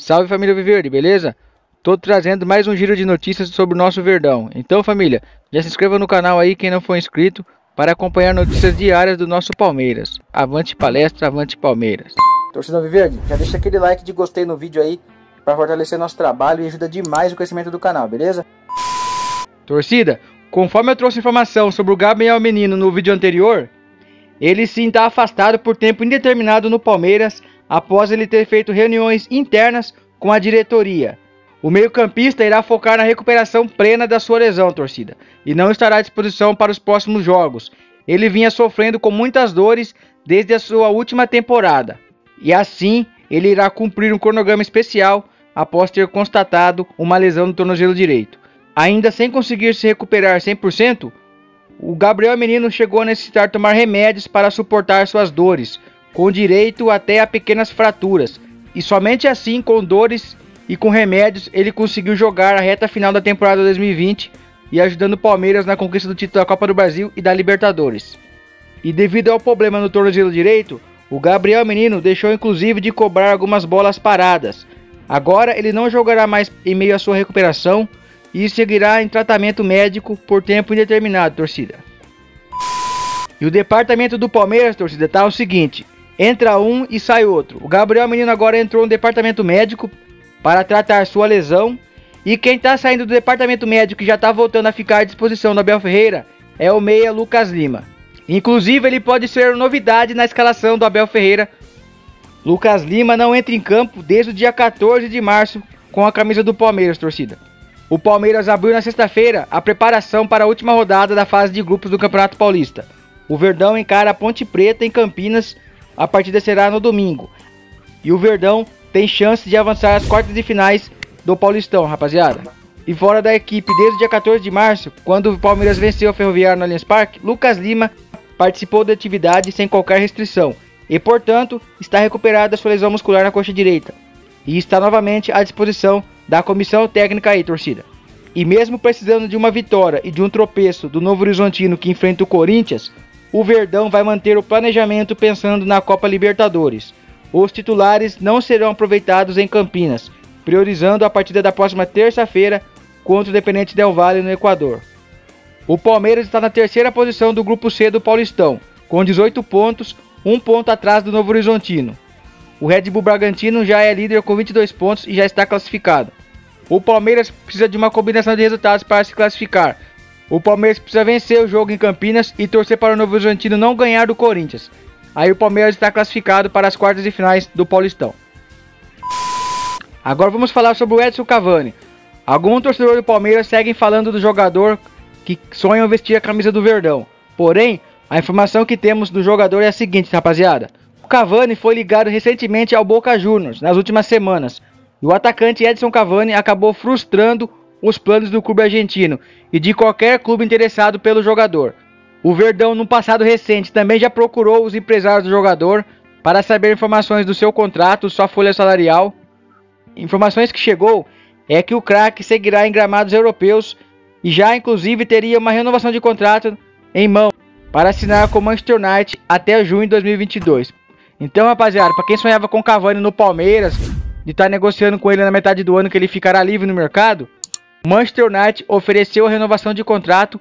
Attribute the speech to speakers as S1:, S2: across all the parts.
S1: Salve família Viverde, beleza? Tô trazendo mais um giro de notícias sobre o nosso Verdão. Então família, já se inscreva no canal aí quem não for inscrito para acompanhar notícias diárias do nosso Palmeiras. Avante palestra, avante Palmeiras.
S2: Torcida Viverde, já deixa aquele like de gostei no vídeo aí para fortalecer nosso trabalho e ajuda demais o crescimento do canal, beleza?
S1: Torcida, conforme eu trouxe informação sobre o Gabriel Menino no vídeo anterior, ele sim está afastado por tempo indeterminado no Palmeiras após ele ter feito reuniões internas com a diretoria. O meio-campista irá focar na recuperação plena da sua lesão, torcida, e não estará à disposição para os próximos jogos. Ele vinha sofrendo com muitas dores desde a sua última temporada, e assim ele irá cumprir um cronograma especial após ter constatado uma lesão no tornozelo direito. Ainda sem conseguir se recuperar 100%, o Gabriel Menino chegou a necessitar tomar remédios para suportar suas dores, com direito até a pequenas fraturas, e somente assim, com dores e com remédios, ele conseguiu jogar a reta final da temporada 2020 e ajudando o Palmeiras na conquista do título da Copa do Brasil e da Libertadores. E devido ao problema no tornozelo direito, o Gabriel Menino deixou inclusive de cobrar algumas bolas paradas. Agora ele não jogará mais em meio à sua recuperação e seguirá em tratamento médico por tempo indeterminado, torcida. E o departamento do Palmeiras, torcida, tá o seguinte: entra um e sai outro. O Gabriel Menino agora entrou no departamento médico para tratar sua lesão. E quem tá saindo do departamento médico e já tá voltando a ficar à disposição do Abel Ferreira é o meia Lucas Lima. Inclusive, ele pode ser novidade na escalação do Abel Ferreira. Lucas Lima não entra em campo desde o dia 14 de março com a camisa do Palmeiras, torcida. O Palmeiras abriu na sexta-feira a preparação para a última rodada da fase de grupos do Campeonato Paulista. O Verdão encara a Ponte Preta em Campinas. A partida será no domingo. E o Verdão tem chance de avançar às quartas de finais do Paulistão, rapaziada. E fora da equipe desde o dia 14 de março, quando o Palmeiras venceu o Ferroviário no Allianz Parque, Lucas Lima participou da atividade sem qualquer restrição e, portanto, está recuperado da sua lesão muscular na coxa direita e está novamente à disposição da comissão técnica aí, torcida. E mesmo precisando de uma vitória e de um tropeço do Novo Horizontino que enfrenta o Corinthians, o Verdão vai manter o planejamento pensando na Copa Libertadores. Os titulares não serão aproveitados em Campinas, priorizando a partida da próxima terça-feira contra o Independente Del Valle no Equador. O Palmeiras está na terceira posição do grupo C do Paulistão, com 18 pontos, um ponto atrás do Novo Horizontino. O Red Bull Bragantino já é líder com 22 pontos e já está classificado. O Palmeiras precisa de uma combinação de resultados para se classificar. O Palmeiras precisa vencer o jogo em Campinas e torcer para o Novo Horizontino não ganhar do Corinthians. Aí o Palmeiras está classificado para as quartas de finais do Paulistão. Agora vamos falar sobre o Edson Cavani. Alguns torcedores do Palmeiras seguem falando do jogador que sonham vestir a camisa do Verdão. Porém, a informação que temos do jogador é a seguinte, rapaziada. O Cavani foi ligado recentemente ao Boca Juniors nas últimas semanas. E o atacante Edson Cavani acabou frustrando os planos do clube argentino e de qualquer clube interessado pelo jogador. O Verdão, no passado recente, também já procurou os empresários do jogador para saber informações do seu contrato, sua folha salarial. Informações que chegou é que o craque seguirá em gramados europeus e já inclusive teria uma renovação de contrato em mão para assinar com o Manchester United até junho de 2022. Então, rapaziada, para quem sonhava com Cavani no Palmeiras, de estar tá negociando com ele na metade do ano que ele ficará livre no mercado, Manchester United ofereceu a renovação de contrato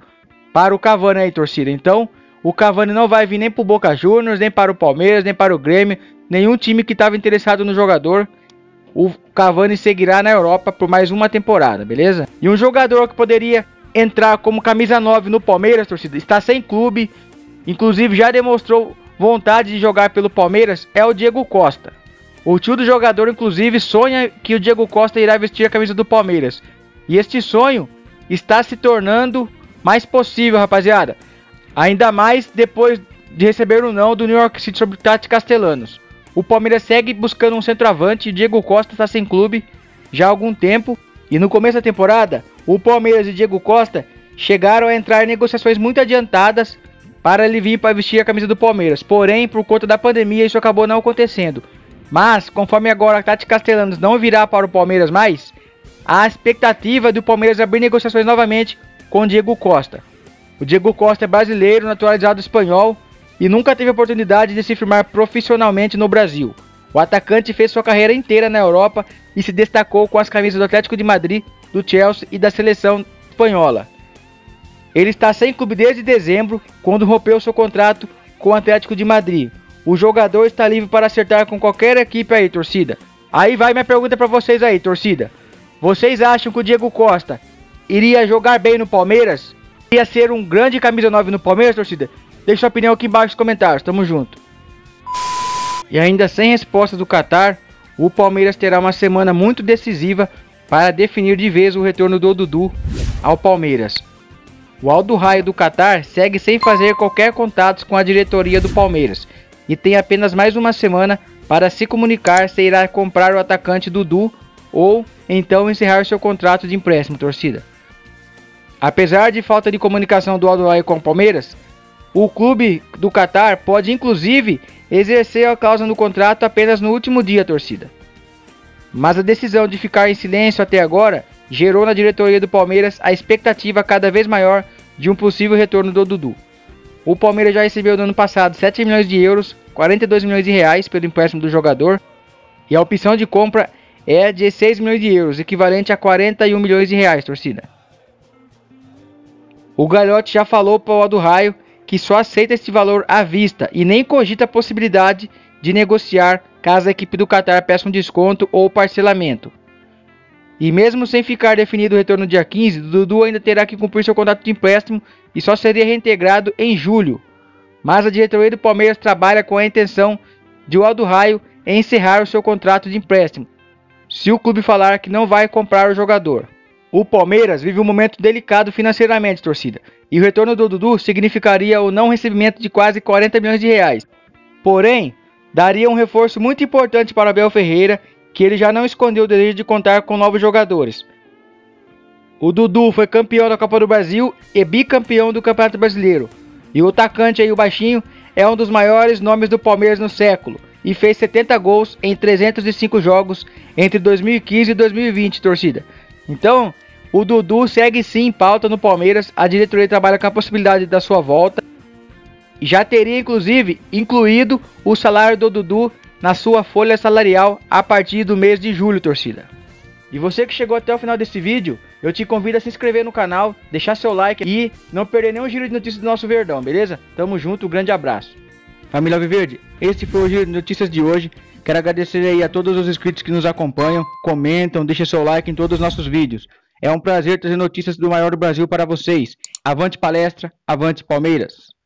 S1: para o Cavani aí, torcida. Então, o Cavani não vai vir nem para o Boca Juniors, nem para o Palmeiras, nem para o Grêmio, nenhum time que estava interessado no jogador. O Cavani seguirá na Europa por mais uma temporada, beleza? E um jogador que poderia entrar como camisa 9 no Palmeiras, torcida, está sem clube, inclusive já demonstrou vontade de jogar pelo Palmeiras é o Diego Costa. O tio do jogador, inclusive, sonha que o Diego Costa irá vestir a camisa do Palmeiras. E este sonho está se tornando mais possível, rapaziada. Ainda mais depois de receber o não do New York City sobre Tati Castellanos. O Palmeiras segue buscando um centroavante Diego Costa está sem clube já há algum tempo. E no começo da temporada, o Palmeiras e Diego Costa chegaram a entrar em negociações muito adiantadas para ele vir para vestir a camisa do Palmeiras. Porém, por conta da pandemia, isso acabou não acontecendo. Mas, conforme agora a Tati Castellanos não virá para o Palmeiras mais, a expectativa do Palmeiras abrir negociações novamente com o Diego Costa. O Diego Costa é brasileiro, naturalizado espanhol e nunca teve oportunidade de se firmar profissionalmente no Brasil. O atacante fez sua carreira inteira na Europa e se destacou com as camisas do Atlético de Madrid, do Chelsea e da seleção espanhola. Ele está sem clube desde dezembro, quando rompeu seu contrato com o Atlético de Madrid. O jogador está livre para acertar com qualquer equipe aí, torcida. Aí vai minha pergunta para vocês aí, torcida. Vocês acham que o Diego Costa iria jogar bem no Palmeiras? Iria ser um grande camisa 9 no Palmeiras, torcida? Deixe sua opinião aqui embaixo nos comentários. Tamo junto. E ainda sem resposta do Qatar, o Palmeiras terá uma semana muito decisiva para definir de vez o retorno do Dudu ao Palmeiras. O Aldo Raio do Qatar segue sem fazer qualquer contato com a diretoria do Palmeiras e tem apenas mais uma semana para se comunicar se irá comprar o atacante Dudu ou então encerrar seu contrato de empréstimo, torcida. Apesar de falta de comunicação do Aldo com o Palmeiras, o clube do Qatar pode inclusive exercer a causa no contrato apenas no último dia, torcida. Mas a decisão de ficar em silêncio até agora gerou na diretoria do Palmeiras a expectativa cada vez maior de um possível retorno do Dudu. O Palmeiras já recebeu no ano passado 7 milhões de euros, 42 milhões de reais pelo empréstimo do jogador, e a opção de compra é de 6 milhões de euros, equivalente a 41 milhões de reais, torcida. O Galhote já falou para o Aldo Raio que só aceita esse valor à vista e nem cogita a possibilidade de negociar caso a equipe do Qatar peça um desconto ou parcelamento. E mesmo sem ficar definido o retorno no dia 15, Dudu ainda terá que cumprir seu contrato de empréstimo e só seria reintegrado em julho. Mas a diretoria do Palmeiras trabalha com a intenção de o Aldo Raio encerrar o seu contrato de empréstimo, se o clube falar que não vai comprar o jogador. O Palmeiras vive um momento delicado financeiramente, torcida, e o retorno do Dudu significaria o não recebimento de quase 40 milhões de reais. Porém, daria um reforço muito importante para Abel Ferreira que ele já não escondeu o desejo de contar com novos jogadores. O Dudu foi campeão da Copa do Brasil e bicampeão do Campeonato Brasileiro. E o atacante aí, o baixinho, é um dos maiores nomes do Palmeiras no século e fez 70 gols em 305 jogos entre 2015 e 2020, torcida. Então, o Dudu segue sim em pauta no Palmeiras. A diretoria trabalha com a possibilidade da sua volta. Já teria inclusive incluído o salário do Dudu na sua folha salarial a partir do mês de julho, torcida. E você que chegou até o final desse vídeo, eu te convido a se inscrever no canal, deixar seu like e não perder nenhum giro de notícias do nosso Verdão, beleza? Tamo junto, um grande abraço. Família Viverde, esse foi o giro de notícias de hoje. Quero agradecer aí a todos os inscritos que nos acompanham, comentam, deixem seu like em todos os nossos vídeos. É um prazer trazer notícias do maior do Brasil para vocês. Avante palestra, avante Palmeiras.